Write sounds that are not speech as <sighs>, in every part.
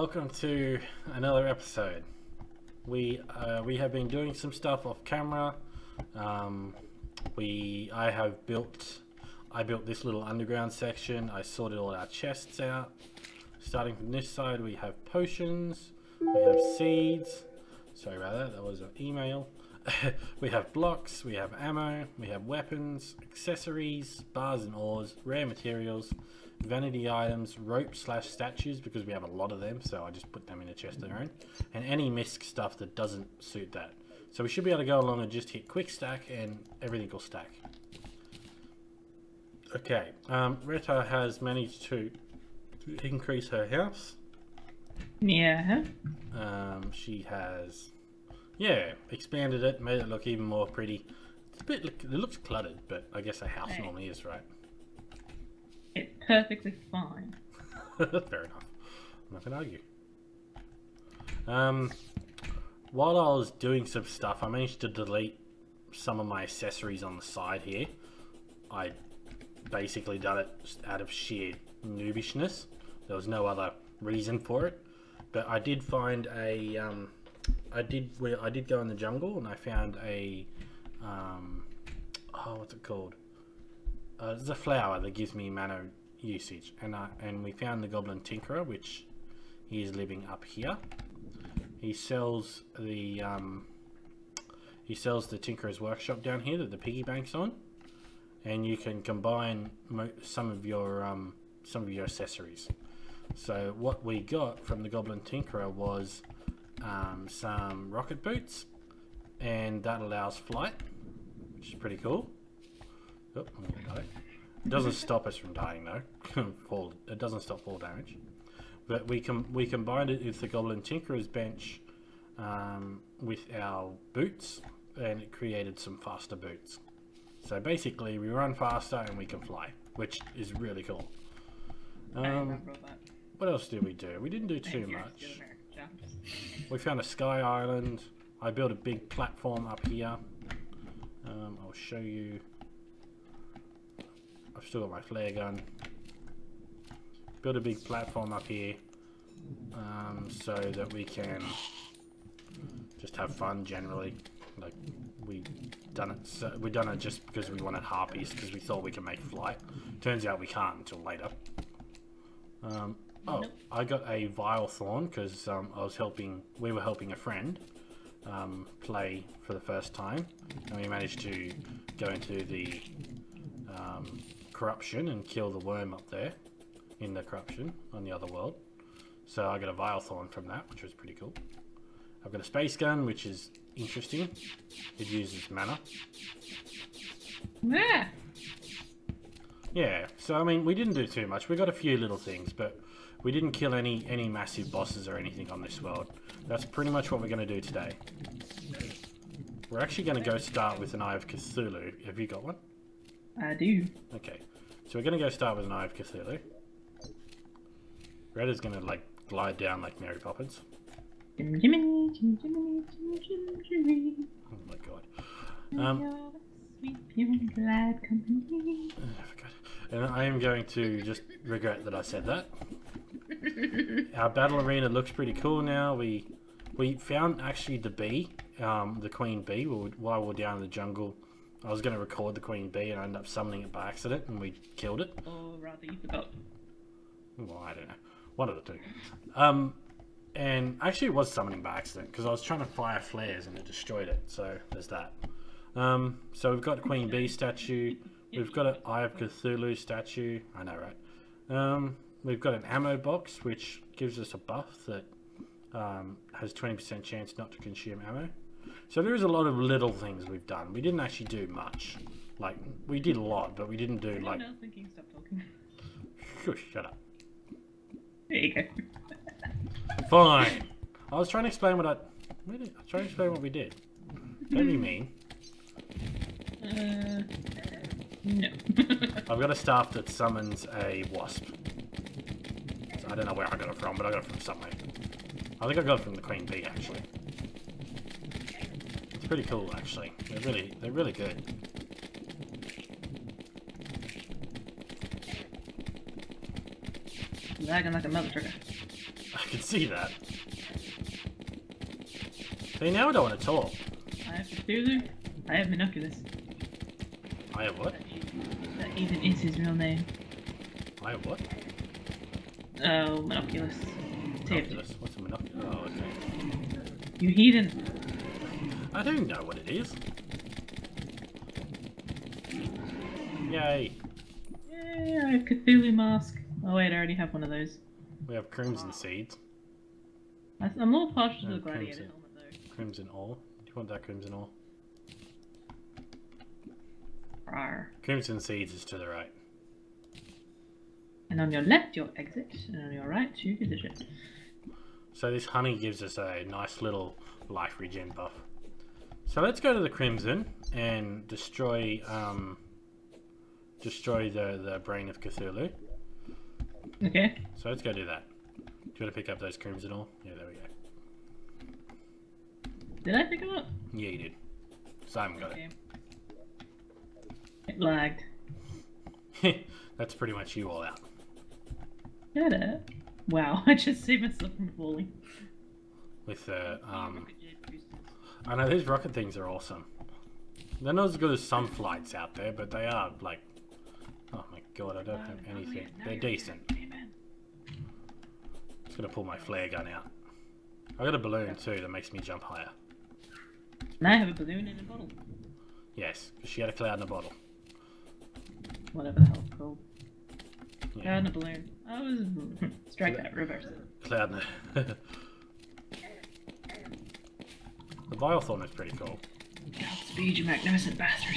welcome to another episode. We uh, we have been doing some stuff off camera. Um, we I have built I built this little underground section. I sorted all our chests out. Starting from this side, we have potions. We have seeds. Sorry about that. That was an email. <laughs> we have blocks. We have ammo. We have weapons, accessories, bars and ores, rare materials, vanity items, rope slash statues because we have a lot of them. So I just put them in a chest of their own, and any misc stuff that doesn't suit that. So we should be able to go along and just hit quick stack and everything will stack. Okay, um, Retta has managed to increase her house. Yeah. Um, she has, yeah, expanded it, made it look even more pretty. It's a bit, it looks cluttered, but I guess a house Right. normally is, right? Perfectly fine. <laughs> Fair enough. I'm not gonna argue. Um, while I was doing some stuff, I managed to delete some of my accessories on the side here. I basically done it out of sheer noobishness. There was no other reason for it. But I did find a, um, I did, I did go in the jungle and I found a, um, oh, what's it called? Uh, a flower that gives me mana usage, and uh, and we found the Goblin Tinkerer, which he is living up here. He sells the um, he sells the Tinkerer's Workshop down here that the piggy bank's on, and you can combine some of your um, some of your accessories. So what we got from the Goblin Tinkerer was um, some rocket boots, and that allows flight, which is pretty cool. Oh. It doesn't stop us from dying though. <laughs> fall, it doesn't stop fall damage. But we can we combined it with the Goblin Tinkerer's bench um, with our boots, and it created some faster boots. So basically, we run faster and we can fly, which is really cool. Um, what else did we do? We didn't do too much. We found a sky island. I built a big platform up here. Um, I'll show you. I've still got my flare gun. Built a big platform up here um, so that we can just have fun generally. Like we done it. So we done it just because we wanted harpies because we thought we could make flight. Turns out we can't until later. Um, oh, Nope. I got a vile thorn because um, I was helping. We were helping a friend um, play for the first time, and we managed to go into the um, corruption and kill the worm up there in the corruption on the other world. So I got a vile thorn from that, which was pretty cool. I've got a space gun, which is interesting. It uses mana. Yeah. Yeah, so I mean, we didn't do too much. We got a few little things, but we didn't kill any any massive bosses or anything on this world. That's pretty much what we're going to do today. We're actually going to go start with an Eye of Cthulhu. Have you got one? I do. Okay, so we're going to go start with an Eye of Cthulhu. Red is going to like glide down like Mary Poppins. Oh my god. Um, You're the sweet, pure, glad company. I forgot. And I am going to just regret that I said that. Our battle arena looks pretty cool now. We we found actually the bee, um, the queen bee, while while we we're down in the jungle. I was going to record the queen bee and I ended up summoning it by accident and we killed it. Or rather, you forgot. Well, I don't know. One of the two. Um, and actually it was summoning by accident because I was trying to fire flares and it destroyed it. So there's that. Um, so we've got Queen Bee statue. We've got an Eye of Cthulhu statue. I know, right? Um, we've got an ammo box which gives us a buff that um, has 20% chance not to consume ammo. So there is a lot of little things we've done. We didn't actually do much. Like we did a lot, but we didn't do Anyone like. else thinking stop talking? Shush, shut up. There you go. Fine. I was trying to explain what I. Did, I was trying to explain what we did. Don't be mean. Uh, no. <laughs> I've got a staff that summons a wasp. So I don't know where I got it from, but I got it from somewhere. I think I got it from the queen bee actually. Pretty cool actually. They're really, they're really good. Lagging like a mother trucker. I can see that. See, now I don't want to talk. I have Cthulhu. I have Monoculus. I have what? That even is his real name. I have what? Oh, Monoculus. Saved. Monoculus. What's a monoculus? Oh, okay. You heathen. I don't know what it is. Yay. Yeah, I have Cthulhu mask. Oh wait, I already have one of those. We have crimson seeds. I th- I'm a little partial to uh, the gladiator crimson. helmet though. Crimson ore. Do you want that crimson ore? Rawr. Crimson seeds is to the right. And on your left, your exit, and on your right, you the shit. So this honey gives us a nice little life regen buff. So let's go to the crimson and destroy um destroy the the brain of Cthulhu. Okay. So let's go do that. Do you want to pick up those crimson ore? Yeah, there we go. Did I pick them up? Yeah, you did. Simon got Okay. It lagged. <laughs> That's pretty much you all out. Get it? Wow, <laughs> I just saved myself from falling. With the um, jet boosters. I know these rocket things are awesome. They're not as good as some flights out there, but they are like. Oh my god, I don't have anything. They're decent. Just gonna pull my flare gun out. I got a balloon too that makes me jump higher. And I have a balloon in a bottle. Yes, 'cause she had a cloud in a bottle. Whatever the hell it's called. Yeah. Cloud in a balloon. I was <laughs> strike that, reverse it. Cloud in a... <laughs> Vile thorn is pretty cool. Speed, you magnificent bastard.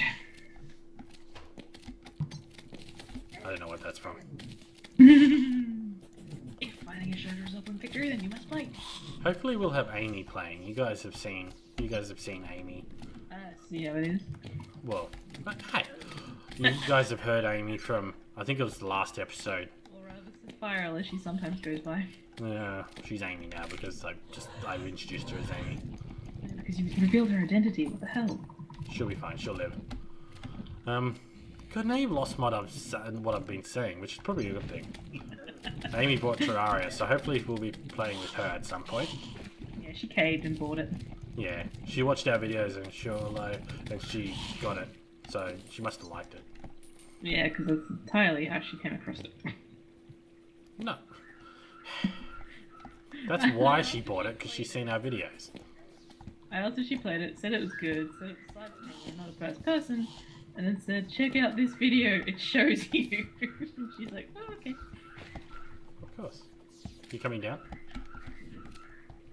I don't know what that's from. <laughs> if finding a treasure is open victory, then you must play. Hopefully we'll have Amy playing. You guys have seen you guys have seen Amy. Ah, see how it is. Well, but hey. You guys have heard Amy from I think it was the last episode. Or rather, Sapphire, as she sometimes goes by. Yeah, she's Amy now because I just I've introduced her as Amy. Because you revealed her identity. What the hell? She'll be fine. She'll live. Um, God, now you've lost what I've what I've been saying, which is probably a good thing. <laughs> Amy bought Terraria, so hopefully we'll be playing with her at some point. Yeah, she caved and bought it. Yeah, she watched our videos and like, and she got it, so she must have liked it. Yeah, because that's entirely how she came across it. No, <sighs> that's why she bought it because she's seen our videos. I asked if she played it, said it was good, said it was side scrolling, not a first person, and then said, check out this video, it shows <laughs> you. and she's like, oh, okay. Of course. You coming down?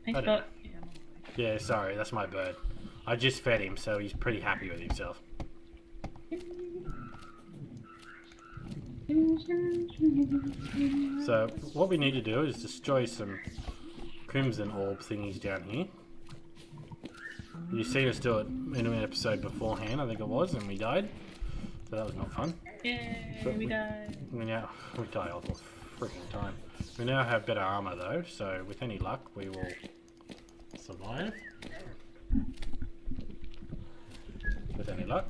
Thanks, I don't Yeah, I'm on the way. Yeah, sorry, that's my bird. I just fed him, so he's pretty happy with himself. So what we need to do is destroy some crimson orb thingies down here. You've seen us do it in an episode beforehand, I think it was, and we died. So that was not fun. Yay, But we we- died. We now we die all the freaking time. We now have better armor though, so with any luck we will survive. With any luck.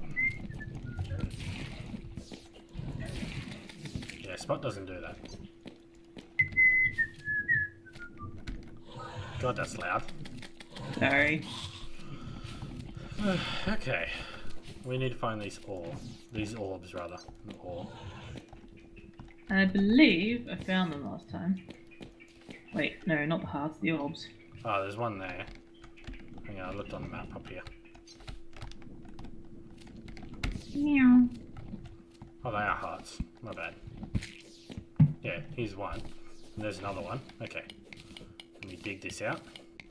Yeah, Spot doesn't do that. God, that's loud. Sorry. <sighs> okay. We need to find these ore. These orbs, rather. Not ore. I believe I found them last time. Wait, no, not the hearts, the orbs. Oh, there's one there. Hang on, I looked on the map up here. Meow. Oh, they are hearts. My bad. Yeah, here's one. And there's another one. Okay. Let me dig this out.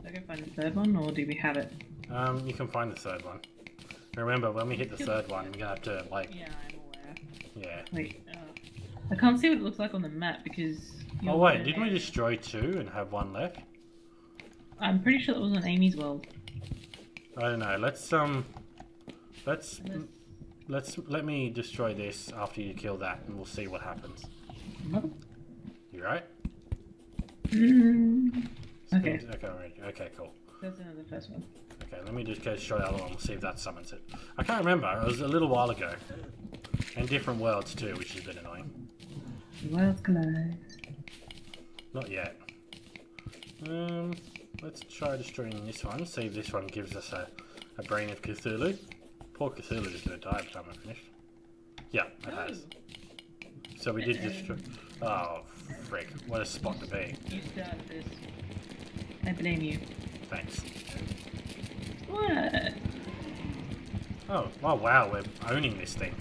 I go find the third one, or do we have it? Um, you can find the third one. Remember, when we hit the third one, we're gonna have to, like, Yeah, I'm aware. yeah. Wait, uh, I can't see what it looks like on the map because. Oh, wait, didn't we destroy two and have one left? I'm pretty sure that was on Amy's world. I don't know. Let's, um, let's, Let's- let's, me destroy this after you kill that, and we'll see what happens. No. You right? Mm. <laughs> Okay, Okay, alright. okay, cool. that's another first one. Okay, let me just go destroy the other one. We'll see if that summons it. I can't remember. It was a little while ago. And different worlds too, which is a bit annoying. Worlds collide. Not yet. Um, let's try destroying this one. See if this one gives us a, a brain of Cthulhu. Poor Cthulhu is going to die by the time I finish. Yeah, it has. So we did destroy. Oh, frick! What a spot to be. You started this. I blame you. Thanks. What? Oh, oh wow, we're owning this thing.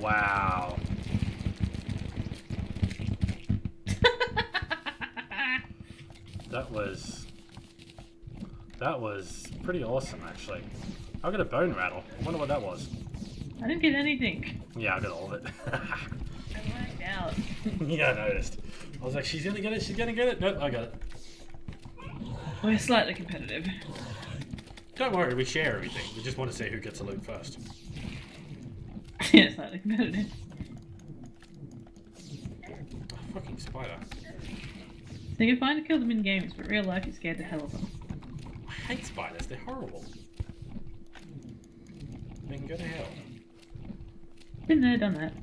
Wow. <laughs> That was... That was pretty awesome, actually. I got a bone rattle. I wonder what that was. I didn't get anything. Yeah, I got all of it. <laughs> I lagged out. yeah, I noticed. I was like, she's gonna get it, she's gonna get it. Nope, I got it. We're slightly competitive. Don't worry, we share everything. We just want to see who gets a loot first. <laughs> yeah, slightly competitive. Oh, fucking spider. So you're fine to kill them in games, but real life you're scared the hell of them. I hate spiders, they're horrible. They can go to hell. Been there, done that.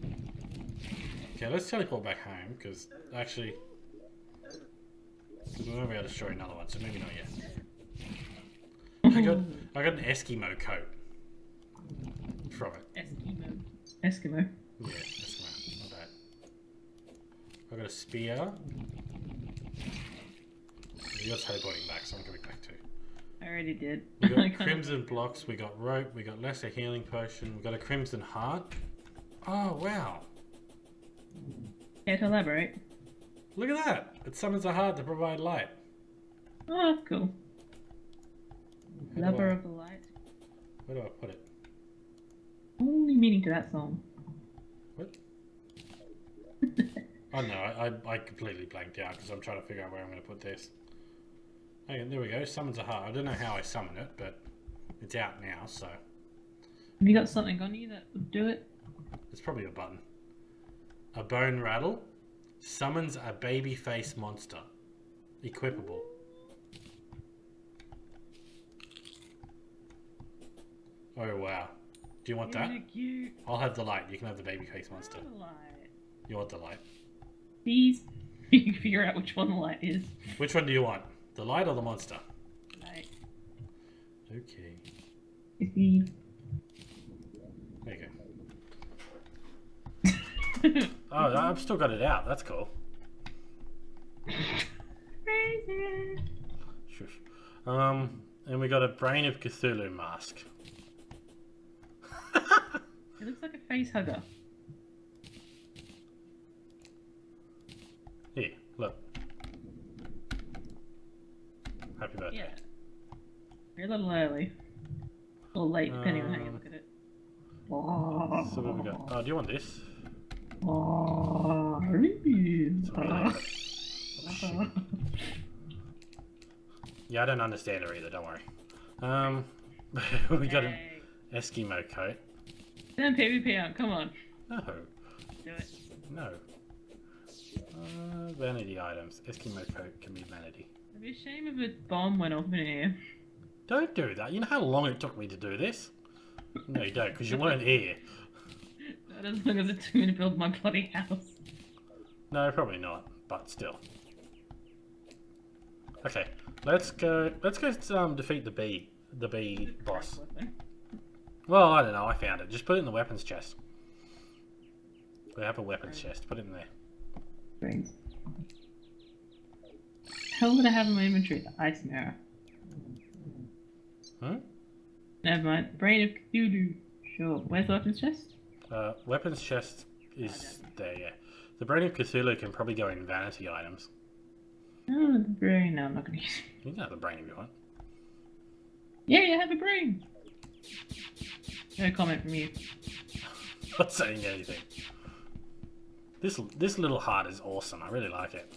Okay, let's teleport back home, because actually... Because we won't be able to destroy another one, so maybe not yet. <laughs> I got, I got an Eskimo coat. From it. Eskimo. Eskimo. Yeah, Eskimo, not bad. I got a spear. You're teleporting back, so I'm coming back too. I already did. We <laughs> got crimson blocks, we got rope, we got lesser healing potion, we got a crimson heart. Oh wow. Care to elaborate? Look at that! It summons a heart to provide light. Oh, that's cool. Lover I- of the light. Where do I put it? Only meaning to that song. What? Oh no, I, I, I completely blanked out because I'm trying to figure out where I'm going to put this. Okay, there we go. Summons a heart. I don't know how I summon it, but it's out now, so Have you got something on you that would do it? it's probably a button. A bone rattle summons a baby face monster. Equipable. Oh wow. Do you want that? Isn't it cute? I'll have the light. You can have the baby face monster. Light. You want the light? Please. <laughs> You can figure out which one the light is. Which one do you want? The light or the monster? Light. Okay. There you go. <laughs> Oh, I've still got it out. That's cool. Shush. Um, and we got a Brain of Cthulhu mask. <laughs> It looks like a face hugger. Here, look. Happy birthday. Yeah. You're a little early. Or late, depending on how you Um, look at it. So what have we got? Oh, do you want this? Yeah, I don't understand her either. Don't worry. Um, <laughs> we got an Eskimo coat. Then PvP out, come on. No, Do it. no. Uh, vanity items. Eskimo coat can be vanity. It'd be a shame if a bomb went off in here. Don't do that. You know how long it took me to do this? No, you don't, because you weren't here. Not as long as it took me to build my bloody house. No, probably not, but still. Okay, let's go. Let's go um, defeat the bee, the bee boss. Well, I don't know. I found it. Just put it in the weapons chest. We have a weapons chest. Put it in there. Brains. Hell would I have in my inventory? The ice mirror. Huh? Never mind. Brain of Cthulhu. Sure. Where's the weapons chest? Uh, weapons chest is there. Yeah. The brain of Cthulhu can probably go in vanity items. Oh, the brain. No, I'm not gonna use it. You can have the brain if you want. Yeah, you have a brain. No comment from you. <laughs> Not saying anything. This this little heart is awesome. I really like it.